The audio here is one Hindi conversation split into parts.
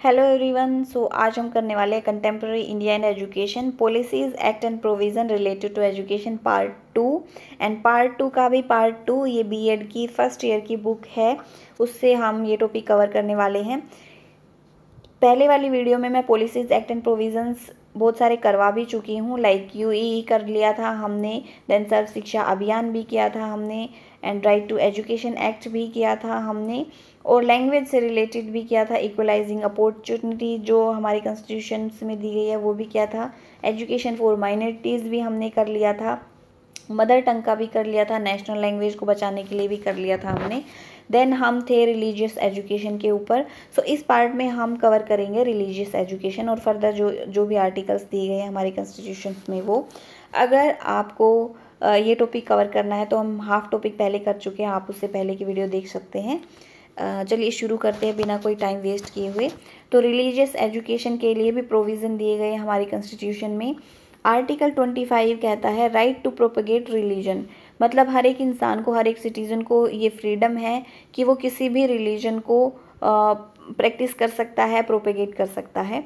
हेलो एवरीवन सो आज हम करने वाले हैं contemporary Indian education policies act and provision related to education part two and part two का भी पार्ट टू ये बीएड की फ़र्स्ट ईयर की बुक है. उससे हम ये टॉपिक कवर करने वाले हैं. पहले वाली वीडियो में मैं पॉलिसीज़ एक्ट एंड प्रोविज़न्स बहुत सारे करवा भी चुकी हूँ लाइक यू ई कर लिया था हमने देन सर्व शिक्षा अभियान भी किया था हमने and right to education act भी किया था हमने, और लैंग्वेज से रिलेटेड भी किया था इक्वलाइजिंग अपॉर्चुनिटी जो हमारे कॉन्स्टिट्यूशन में दी गई है वो भी किया था एजुकेशन फॉर माइनॉरिटीज़ भी हमने कर लिया था। मदर टंग का भी कर लिया था नेशनल लैंग्वेज को बचाने के लिए भी कर लिया था हमने। देन हम थे रिलीजियस एजुकेशन के ऊपर। सो so, इस पार्ट में हम कवर करेंगे रिलीजियस एजुकेशन और फर्दर जो जो भी आर्टिकल्स दिए गए हैं हमारे कॉन्स्टिट्यूशन में वो। अगर आपको ये टॉपिक कवर करना है तो हम हाफ़ टॉपिक पहले कर चुके हैं आप उससे पहले की वीडियो देख सकते हैं। चलिए शुरू करते हैं बिना कोई टाइम वेस्ट किए हुए। तो रिलीजियस एजुकेशन के लिए भी प्रोविज़न दिए गए हमारे कॉन्स्टिट्यूशन में। आर्टिकल ट्वेंटी फाइव कहता है राइट टू प्रोपगेट रिलीजन मतलब हर एक इंसान को, हर एक सिटीज़न को ये फ्रीडम है कि वो किसी भी रिलीजन को प्रैक्टिस कर सकता है प्रोपेगेट कर सकता है।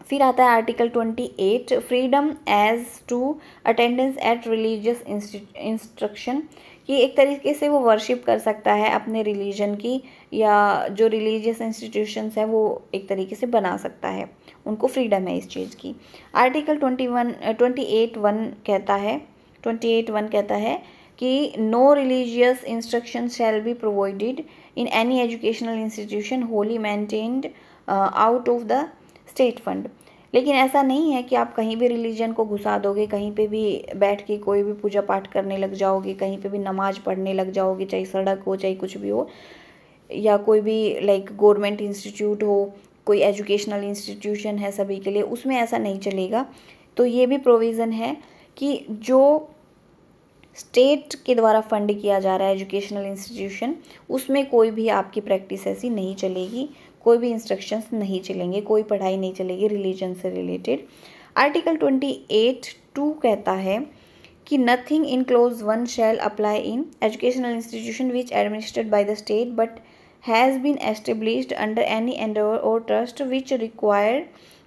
फिर आता है article twenty eight freedom as to attendance at religious instruction कि एक तरीके से वो वर्शिप कर सकता है अपने रिलीजन की, या जो रिलीजियस इंस्टीट्यूशंस है वो एक तरीके से बना सकता है, उनको फ्रीडम है इस चीज़ की। Article twenty one twenty eight one कहता है ट्वेंटी एट वन कहता है कि no religious instruction shall be provided in any educational institution wholly maintained out of the state fund लेकिन ऐसा नहीं है कि आप कहीं भी रिलीजन को घुसा दोगे, कहीं पे भी बैठ के कोई भी पूजा पाठ करने लग जाओगे, कहीं पे भी नमाज़ पढ़ने लग जाओगे, चाहे सड़क हो, चाहे कुछ भी हो, या कोई भी लाइक गवर्नमेंट इंस्टीट्यूट हो, कोई एजुकेशनल इंस्टीट्यूशन है सभी के लिए, उसमें ऐसा नहीं चलेगा। तो ये भी प्रोविज़न है कि जो स्टेट के द्वारा फंड किया जा रहा है एजुकेशनल इंस्टीट्यूशन उसमें कोई भी आपकी प्रैक्टिस ऐसी नहीं चलेगी। कोई भी इंस्ट्रक्शंस नहीं चलेंगे, कोई पढ़ाई नहीं चलेगी रिलीजन से related article twenty eight two कहता है कि nothing in clause one shall apply in educational institution which administered by the state but has been established under any endower or trust which require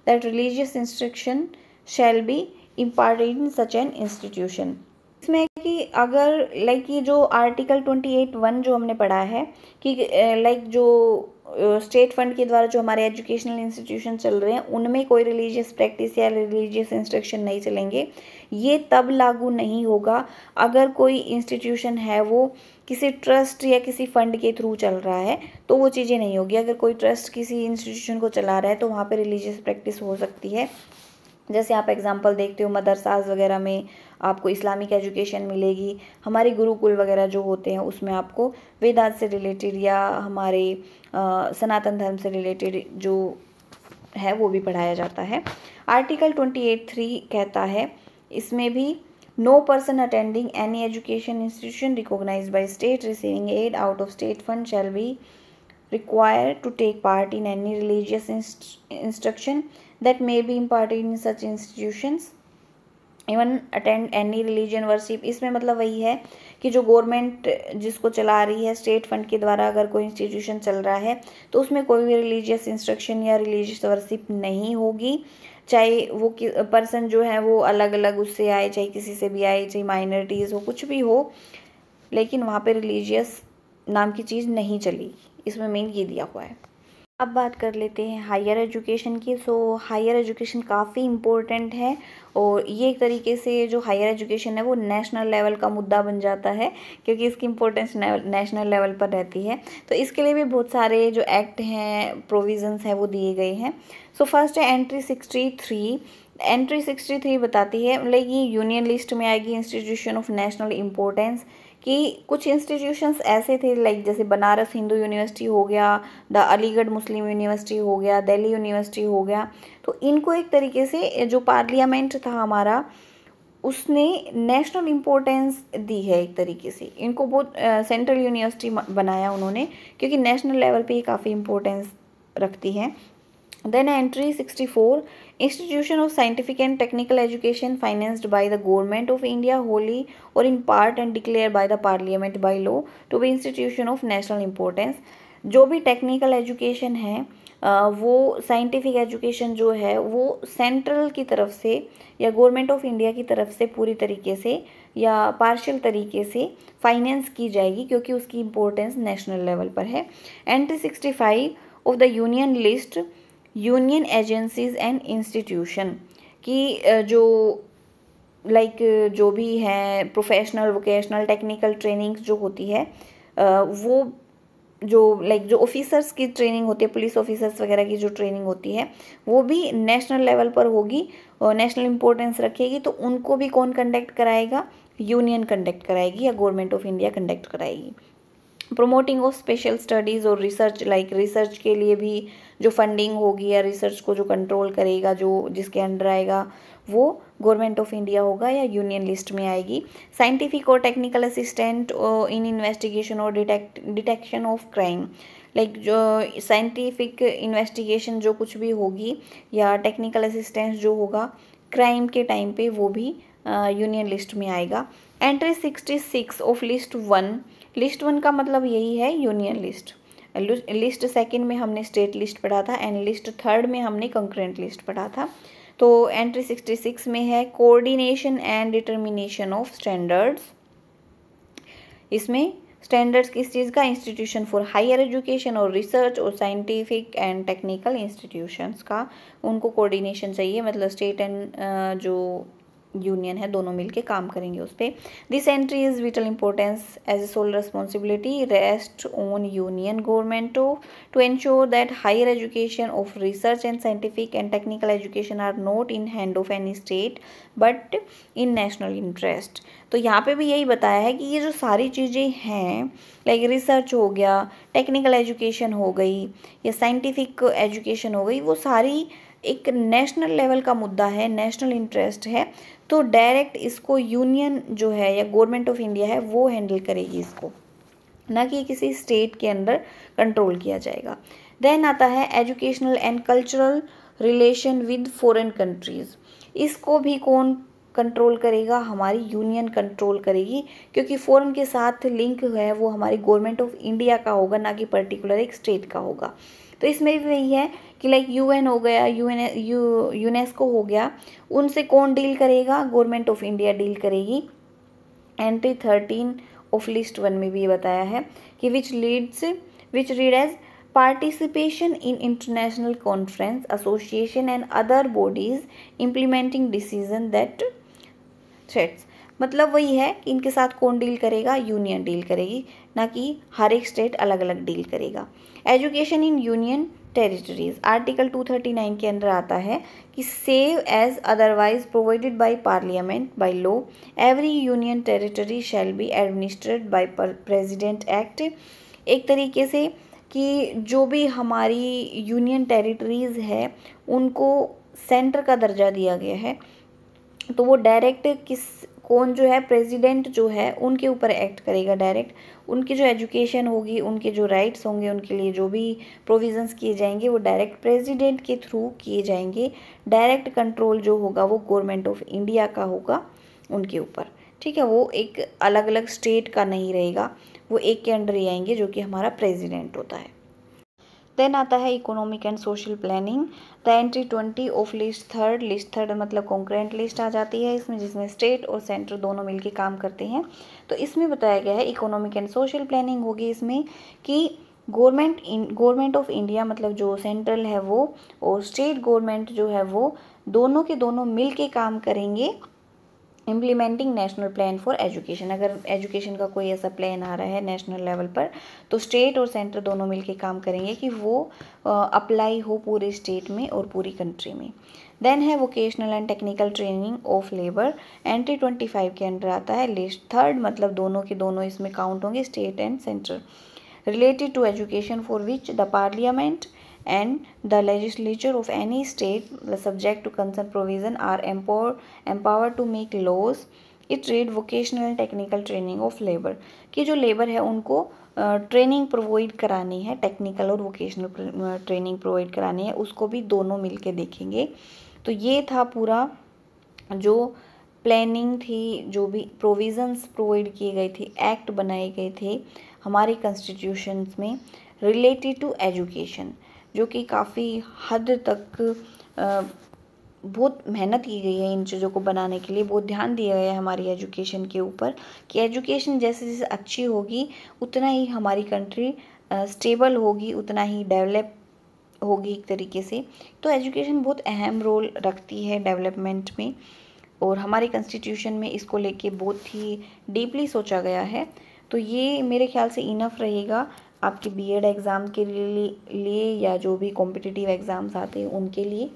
that religious instruction shall be imparted in such an institution इसमें कि अगर लाइक ये जो आर्टिकल ट्वेंटी एट वन जो हमने पढ़ा है, कि लाइक जो स्टेट फंड के द्वारा जो हमारे एजुकेशनल इंस्टीट्यूशन चल रहे हैं, उनमें कोई रिलीजियस प्रैक्टिस या रिलीजियस इंस्ट्रक्शन नहीं चलेंगे, ये तब लागू नहीं होगा अगर कोई इंस्टीट्यूशन है वो किसी ट्रस्ट या किसी फंड के थ्रू चल रहा है तो वो चीज़ें नहीं होगी। अगर कोई ट्रस्ट किसी इंस्टीट्यूशन को चला रहा है तो वहाँ पर रिलीजियस प्रैक्टिस हो सकती है। जैसे आप एग्जांपल देखते हो, मदरसाज वगैरह में आपको इस्लामिक एजुकेशन मिलेगी। हमारे गुरुकुल वगैरह जो होते हैं, उसमें आपको वेदांत से रिलेटेड या हमारे सनातन धर्म से रिलेटेड जो है, वो भी पढ़ाया जाता है। आर्टिकल ट्वेंटी एट थ्री कहता है, इसमें भी no person attending any education institution recognise by state receiving aid out of state fund shall be to take part in any religious inst, instruction that may be imparted in such institutions. Even attend any religion worship इसमें मतलब वही है कि जो गवर्नमेंट जिसको चला रही है स्टेट फंड के द्वारा अगर कोई इंस्टीट्यूशन चल रहा है तो उसमें कोई भी रिलीजियस इंस्ट्रक्शन या रिलीजियस वर्शिप नहीं होगी। चाहे वो कि पर्सन जो है वो अलग अलग उससे आए, चाहे किसी से भी आए, चाहे माइनॉरिटीज़ हो, कुछ भी हो, लेकिन वहाँ पे रिलीजियस नाम की चीज़ नहीं चलेगी इसमें मेन ये दिया हुआ है। अब बात कर लेते हैं हायर एजुकेशन की। सो हायर एजुकेशन काफ़ी इम्पोर्टेंट है और ये एक तरीके से जो हायर एजुकेशन है, वो नेशनल लेवल का मुद्दा बन जाता है क्योंकि इसकी इम्पोर्टेंस नेशनल लेवल पर रहती है। तो इसके लिए भी बहुत सारे जो एक्ट हैं प्रोविजंस हैं, वो दिए गए हैं। सो फ़र्स्ट है entry sixty three entry sixty three बताती है मतलब ये यूनियन लिस्ट में आएगी इंस्टीट्यूशन ऑफ़ नेशनल इम्पोर्टेंस कि कुछ इंस्टीट्यूशंस ऐसे थे लाइक जैसे बनारस हिंदू यूनिवर्सिटी हो गया द अलीगढ़ मुस्लिम यूनिवर्सिटी हो गया, दिल्ली यूनिवर्सिटी हो गया। तो इनको एक तरीके से जो पार्लियामेंट था हमारा, उसने नेशनल इम्पोर्टेंस दी है एक तरीके से। इनको बहुत सेंट्रल यूनिवर्सिटी बनाया उन्होंने, क्योंकि नेशनल लेवल पे ये काफ़ी इम्पोर्टेंस रखती है। Entry sixty four institution of scientific and technical education financed by the government of india wholly or in part and declared by the parliament by law to be institution of national importance जो भी टेक्निकल एजुकेशन है वो साइंटिफिक एजुकेशन जो है वो सेंट्रल की तरफ़ से या गवर्नमेंट ऑफ़ इंडिया की तरफ़ से पूरी तरीके से या पार्शियल तरीके से फाइनेंस की जाएगी क्योंकि उसकी इम्पोर्टेंस नेशनल लेवल पर है entry sixty five of the union list union agencies and institution की जो लाइक जो भी है प्रोफेशनल वोकेशनल टेक्निकल ट्रेनिंग्स जो होती है वो जो लाइक जो ऑफिसर्स की ट्रेनिंग होती है पुलिस ऑफिसर्स वगैरह की जो ट्रेनिंग होती है, वो भी नेशनल लेवल पर होगी और नेशनल इम्पोर्टेंस रखेगी तो उनको भी कौन कंडक्ट कराएगा? यूनियन कंडक्ट कराएगी या गवर्नमेंट ऑफ़ इंडिया कंडक्ट कराएगी। प्रोमोटिंग ऑफ़ स्पेशल स्टडीज़ और रिसर्च लाइक रिसर्च के लिए भी जो फंडिंग होगी या रिसर्च को जो कंट्रोल करेगा जो जिसके अंडर आएगा वो गवर्नमेंट ऑफ़ इंडिया होगा या यूनियन लिस्ट में आएगी। साइंटिफिक और टेक्निकल असिस्टेंट इन इन्वेस्टिगेशन और detect detection of crime like जो साइंटिफिक इन्वेस्टिगेशन जो कुछ भी होगी या टेक्निकल असिस्टेंस जो होगा क्राइम के टाइम पे वो भी यूनियन uh, लिस्ट में आएगा। Entry sixty six of list one list one का मतलब यही है यूनियन लिस्ट। लिस्ट सेकंड में हमने स्टेट लिस्ट पढ़ा था एंड लिस्ट थर्ड में हमने कंकरेंट लिस्ट पढ़ा था। तो एंट्री सिक्सटी सिक्स में है coordination and determination of standards इसमें स्टैंडर्ड्स किस चीज़ का? इंस्टीट्यूशन फॉर हायर एजुकेशन और रिसर्च और साइंटिफिक एंड टेक्निकल इंस्टीट्यूशंस का। उनको कोऑर्डिनेशन चाहिए मतलब स्टेट एंड जो यूनियन है, दोनों मिलके काम करेंगे उस पर this entry is vital importance as a sole responsibility rest on union government to ensure that higher education of research and scientific and technical education are not in hand of any state but in national interest तो यहाँ पे भी यही बताया है कि ये जो सारी चीज़ें हैं लाइक रिसर्च हो गया टेक्निकल एजुकेशन हो गई, या साइंटिफिक एजुकेशन हो गई, वो सारी एक नेशनल लेवल का मुद्दा है नेशनल इंटरेस्ट है। तो डायरेक्ट इसको यूनियन जो है या गवर्नमेंट ऑफ़ इंडिया है, वो हैंडल करेगी इसको। ना कि किसी स्टेट के अंदर कंट्रोल किया जाएगा। देन आता है educational and cultural relation with foreign countries इसको भी कौन कंट्रोल करेगा, हमारी यूनियन कंट्रोल करेगी, क्योंकि फ़ॉरन के साथ लिंक है वो हमारी गवर्नमेंट ऑफ़ इंडिया का होगा, ना कि पर्टिकुलर एक स्टेट का होगा। तो इसमें भी वही है कि लाइक यूएन हो गया यूएन यू यूनेस्को हो गया, उनसे कौन डील करेगा? गवर्नमेंट ऑफ़ इंडिया डील करेगी। Entry thirteen of list one में भी बताया है कि which leads which read as participation in international conference association and other bodies implementing decision that threats मतलब वही है कि इनके साथ कौन डील करेगा? यूनियन डील करेगी, ना कि हर एक स्टेट अलग अलग डील करेगा education in union territories article 239 के अंदर आता है कि save as otherwise provided by parliament by law every union territory shall be administered by president act एक तरीके से कि जो भी हमारी यूनियन टेरिटरीज़ है, उनको सेंटर का दर्जा दिया गया है। तो वो डायरेक्ट किस, कौन जो है प्रेसिडेंट जो है, उनके ऊपर एक्ट करेगा डायरेक्ट उनकी जो एजुकेशन होगी, उनके जो राइट्स होंगे, उनके लिए जो भी प्रोविज़न्स किए जाएँगे, वो डायरेक्ट प्रेसिडेंट के थ्रू किए जाएँगे। डायरेक्ट कंट्रोल जो होगा, वो गवर्नमेंट ऑफ़ इंडिया का होगा, उनके ऊपर। ठीक है, वो एक अलग अलग स्टेट का नहीं रहेगा। वो एक के अंडर ही आएँगे, जो कि हमारा प्रेसिडेंट होता है। देन आता है economic and social planning the entry twenty of list third list third मतलब कॉन्क्रेंट लिस्ट आ जाती है, इसमें जिसमें स्टेट और सेंटर दोनों मिलकर काम करते हैं। तो इसमें बताया गया है इकोनॉमिक एंड सोशल प्लानिंग होगी इसमें कि गवर्नमेंट गवर्नमेंट ऑफ़ इंडिया मतलब जो सेंट्रल है वो और स्टेट गवर्नमेंट जो है वो दोनों के दोनों मिल के काम करेंगे। Implementing national plan for education अगर एजुकेशन का कोई ऐसा प्लान आ रहा है नेशनल लेवल पर तो स्टेट और सेंटर दोनों मिलके काम करेंगे कि वो अप्लाई हो पूरे स्टेट में और पूरी कंट्री में। देन है vocational and technical training of labour entry twenty five के अंडर आता है लिस्ट थर्ड मतलब दोनों के दोनों इसमें काउंट होंगे state and centre related to education for which the parliament and the legislature of any state subject to concern provision are empowered empowered to make laws it read vocational technical training of labor कि जो लेबर है उनको ट्रेनिंग प्रोवाइड करानी है टेक्निकल और वोकेशनल ट्रेनिंग प्रोवाइड करानी है उसको भी दोनों मिल के देखेंगे तो ये था पूरा जो प्लानिंग थी जो भी प्रोविज़न्स प्रोवाइड किए गए थे एक्ट बनाए गए थे हमारे कॉन्स्टिट्यूशंस में रिलेटेड टू एजुकेशन जो कि काफ़ी हद तक बहुत मेहनत की गई है इन चीज़ों को बनाने के लिए। बहुत ध्यान दिया गया है हमारी एजुकेशन के ऊपर कि एजुकेशन जैसे जैसे अच्छी होगी, उतना ही हमारी कंट्री स्टेबल होगी, उतना ही डेवलप होगी एक तरीके से। तो एजुकेशन बहुत अहम रोल रखती है डेवलपमेंट में और हमारे कंस्टिट्यूशन में इसको लेके बहुत ही डीपली सोचा गया है। तो ये मेरे ख्याल से इनफ रहेगा। आपके बीएड एग्ज़ाम के लिए या जो भी कॉम्पिटिटिव एग्ज़ाम्स आते हैं उनके लिए।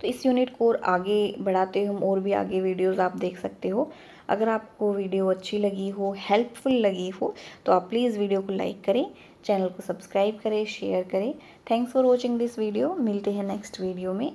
तो इस यूनिट को आगे बढ़ाते हम और भी आगे वीडियोस आप देख सकते हो। अगर आपको वीडियो अच्छी लगी हो हेल्पफुल लगी हो तो आप प्लीज़ वीडियो को लाइक करें चैनल को सब्सक्राइब करें शेयर करें। Thanks for watching this video मिलते हैं नेक्स्ट वीडियो में।